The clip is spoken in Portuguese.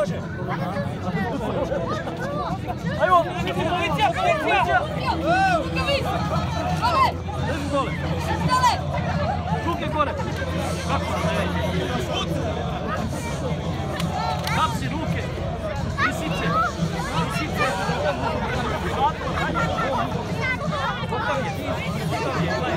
Može. Ajmo, policija, policija! Dole! Dole! Dole! Ruke gore! Kapsi ruke! Visice! Visice! Zato, dajte! Kukav je, kukav je,